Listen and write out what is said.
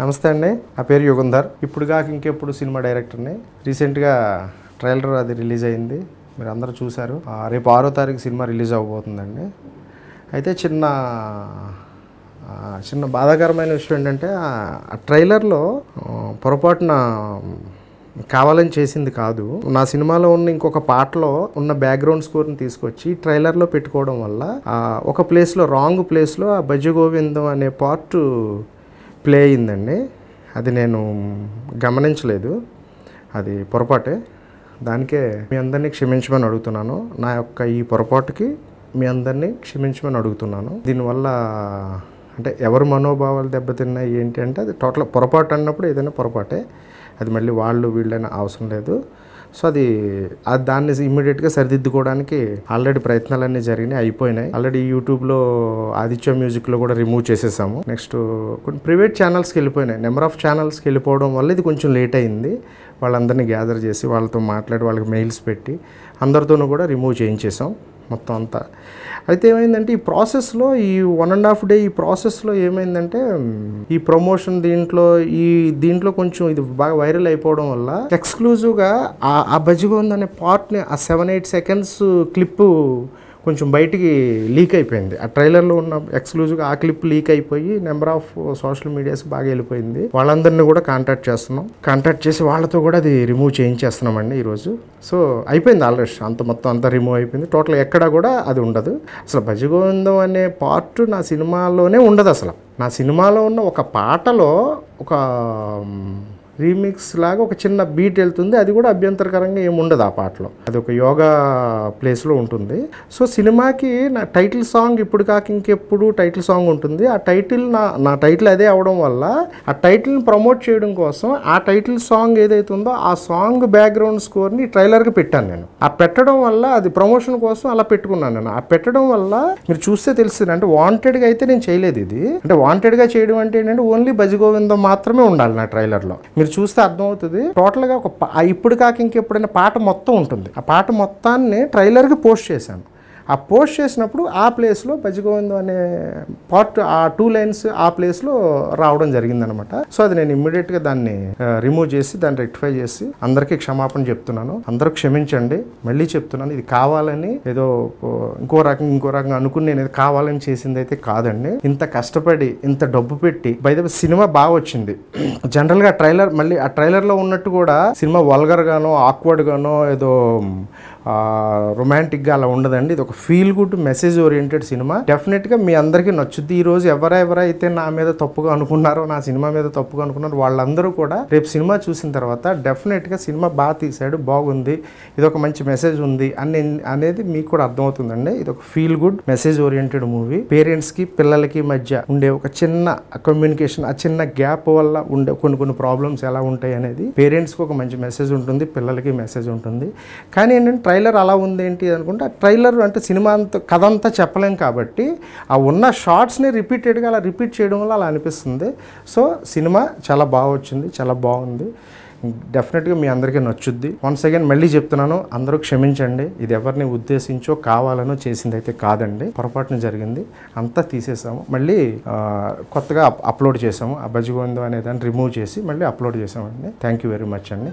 నమస్తే అండి. నా పేరు యుగంధర్. ఇప్పుడు కాక ఇంకెప్పుడు సినిమా డైరెక్టర్ని. రీసెంట్గా ట్రైలర్ అది రిలీజ్ అయింది. మీరు అందరూ చూశారు. ఆ, రేపు ఆరో తారీఖు సినిమా రిలీజ్ అవ్వబోతుందండి. అయితే చిన్న చిన్న బాధాకరమైన విషయం ఏంటంటే ఆ ట్రైలర్లో పొరపాటున కావాలని చేసింది కాదు. నా సినిమాలో ఉన్న ఇంకొక పాటలో ఉన్న బ్యాక్గ్రౌండ్ స్కోర్ని తీసుకొచ్చి ట్రైలర్లో పెట్టుకోవడం వల్ల ఒక ప్లేస్లో రాంగ్ ప్లేస్లో ఆ భజ గోవిందం అనే పార్ట్ ప్లే అయిందండి అది నేను గమనించలేదు. అది పొరపాటే. దానికే మీ అందరినీ క్షమించమని అడుగుతున్నాను. నా యొక్క ఈ పొరపాటుకి మీ అందరినీ క్షమించమని అడుగుతున్నాను. దీనివల్ల అంటే ఎవరు మనోభావాలు దెబ్బతిన్నాయి ఏంటి అంటే అది టోటల్ పొరపాటు అన్నప్పుడు ఏదైనా పొరపాటే. అది మళ్ళీ వాళ్ళు వీళ్ళైనా అవసరం లేదు. సో అది దాన్ని ఇమ్మీడియట్గా సరిదిద్దుకోవడానికి ఆల్రెడీ ప్రయత్నాలన్నీ జరిగినాయి అయిపోయినాయి. ఆల్రెడీ యూట్యూబ్లో ఆదిత్య మ్యూజిక్లో కూడా రిమూవ్ చేసేసాము. నెక్స్ట్ కొన్ని ప్రైవేట్ ఛానల్స్కి వెళ్ళిపోయినాయి. నెంబర్ ఆఫ్ ఛానల్స్కి వెళ్ళిపోవడం వల్ల ఇది కొంచెం లేట్ అయింది. వాళ్ళందరినీ గ్యాదర్ చేసి వాళ్ళతో మాట్లాడి వాళ్ళకి మెయిల్స్ పెట్టి అందరితోనూ కూడా రిమూవ్ చేయించేసాం. మొత్తం అంతా. అయితే ఏమైందంటే ఈ ప్రాసెస్లో ఈ వన్ అండ్ హాఫ్ డే ఈ ప్రాసెస్లో ఏమైందంటే ఈ ప్రమోషన్ దీంట్లో ఈ దీంట్లో కొంచెం ఇది బాగా వైరల్ అయిపోవడం వల్ల ఎక్స్క్లూజివ్గా ఆ ఆ అనే పార్ట్ని ఆ సెవెన్ ఎయిట్ సెకండ్స్ క్లిప్పు కొంచెం బయటికి లీక్ అయిపోయింది. ఆ ట్రైలర్లో ఉన్న ఎక్స్క్లూజివ్గా ఆ క్లిప్ లీక్ అయిపోయి నెంబర్ ఆఫ్ సోషల్ మీడియాస్ బాగా వెళ్ళిపోయింది. వాళ్ళందరినీ కూడా కాంటాక్ట్ చేస్తున్నాం. కాంటాక్ట్ చేసి వాళ్ళతో కూడా అది రిమూవ్ చేయించేస్తున్నామండి ఈరోజు. సో అయిపోయింది ఆల్రెడీ. అంత మొత్తం అంతా రిమూవ్ అయిపోయింది. టోటల్ ఎక్కడ కూడా అది ఉండదు. అసలు భజగోవిందం అనే పార్ట్ నా సినిమాలోనే ఉండదు అసలు. నా సినిమాలో ఉన్న ఒక పాటలో ఒక రీమిక్స్ లాగా ఒక చిన్న బీట్ వెళ్తుంది. అది కూడా అభ్యంతరకరంగా ఏమి ఉండదు ఆ పాటలో. అది ఒక యోగా ప్లేస్లో ఉంటుంది. సో సినిమాకి నా టైటిల్ సాంగ్ ఇప్పుడు కాక ఇంకెప్పుడు టైటిల్ సాంగ్ ఉంటుంది. ఆ టైటిల్ నా నా టైటిల్ అదే అవడం వల్ల ఆ టైటిల్ని ప్రమోట్ చేయడం కోసం ఆ టైటిల్ సాంగ్ ఏదైతే ఉందో ఆ సాంగ్ బ్యాక్గ్రౌండ్ స్కోర్ని ట్రైలర్కి పెట్టాను నేను. ఆ పెట్టడం వల్ల అది ప్రమోషన్ కోసం అలా పెట్టుకున్నాను నేను. ఆ పెట్టడం వల్ల మీరు చూస్తే తెలుస్తుంది అంటే వాంటెడ్గా అయితే నేను చేయలేదు ఇది. అంటే వాంటెడ్గా చేయడం అంటే ఏంటంటే ఓన్లీ భజగోవిందం మాత్రమే ఉండాలి నా ట్రైలర్లో. మీరు చూస్తే అర్థమవుతుంది. టోటల్గా ఒక ఇప్పుడు కాక ఇంకెప్పుడైనా పాట మొత్తం ఉంటుంది. ఆ పాట మొత్తాన్ని ట్రైలర్కి పోస్ట్ చేశాను. ఆ పోస్ట్ చేసినప్పుడు ఆ ప్లేస్లో భజగోవిందం అనే పార్ట్ ఆ టూ లైన్స్ ఆ ప్లేస్లో రావడం జరిగిందనమాట. సో అది నేను ఇమ్మీడియట్గా దాన్ని రిమూవ్ చేసి దాన్ని రెక్టిఫై చేసి అందరికీ క్షమాపణ చెప్తున్నాను. అందరూ క్షమించండి. మళ్ళీ చెప్తున్నాను. ఇది కావాలని ఏదో ఇంకో రకంగా ఇంకో రకంగా అనుకుని నేను ఇది కావాలని చేసింది అయితే కాదండి. ఇంత కష్టపడి ఇంత డబ్బు పెట్టి బయట సినిమా బాగా వచ్చింది. జనరల్గా ట్రైలర్ మళ్ళీ ఆ ట్రైలర్లో ఉన్నట్టు కూడా సినిమా వల్గర్గానో ఆక్వర్డ్గానో ఏదో రొమాంటిక్గా అలా ఉండదండి. ఇది ఒక feel good message oriented cinema. డెఫినెట్గా మీ అందరికీ నచ్చుద్ది. ఈ రోజు ఎవరెవరైతే నా మీద తప్పుగా అనుకున్నారో నా సినిమా మీద తప్పుగా అనుకున్నారో వాళ్ళందరూ కూడా రేపు సినిమా చూసిన తర్వాత డెఫినెట్గా సినిమా బాగా తీశాడు బాగుంది ఇది ఒక మంచి మెసేజ్ ఉంది అని అనేది మీకు కూడా అర్థమవుతుందండి. ఇది ఒక feel good message oriented movie. పేరెంట్స్కి పిల్లలకి మధ్య ఉండే ఒక చిన్న కమ్యూనికేషన్ ఆ చిన్న గ్యాప్ వల్ల ఉండే కొన్ని కొన్ని ప్రాబ్లమ్స్ ఎలా ఉంటాయి అనేది పేరెంట్స్కి ఒక మంచి మెసేజ్ ఉంటుంది పిల్లలకి మెసేజ్ ఉంటుంది. కానీ ఏంటంటే ట్రైలర్ అలా ఉంది ఏంటి అనుకుంటే ట్రైలర్ అంటే సినిమా అంత కథ అంతా చెప్పలేం కాబట్టి ఆ ఉన్న షార్ట్స్ని రిపీటెడ్గా అలా రిపీట్ చేయడం వల్ల అలా అనిపిస్తుంది. సో సినిమా చాలా బాగా వచ్చింది చాలా బాగుంది. డెఫినెట్గా మీ అందరికీ నచ్చుద్ది. వన్స్ అగైన్ మళ్ళీ చెప్తున్నాను అందరూ క్షమించండి. ఇది ఎవరిని ఉద్దేశించో కావాలనో చేసింది అయితే కాదండి. పొరపాటున జరిగింది అంతా తీసేసాము. మళ్ళీ కొత్తగా అప్- అప్లోడ్ చేసాము. ఆ బజిగోందో అనే దాన్ని రిమూవ్ చేసి మళ్ళీ అప్లోడ్ చేసామండి. థ్యాంక్ యూ వెరీ మచ్ అండి.